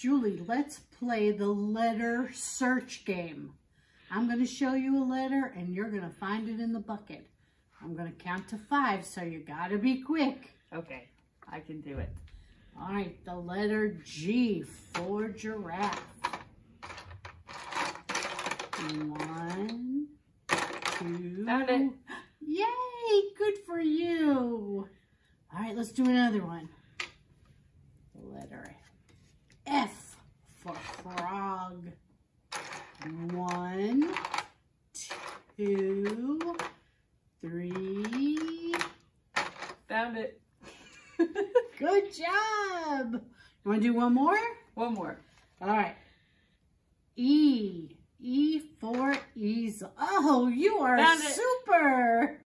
Julie, let's play the letter search game. I'm going to show you a letter and you're going to find it in the bucket. I'm going to count to five, so you got to be quick. Okay, I can do it. All right, the letter G for giraffe. One, two. Found it. Yay, good for you. All right, let's do another one. The letter F for frog. One, two, three. Found it. Good job. You want to do one more? One more. All right. E. E for easel. Oh, you are Found it. super.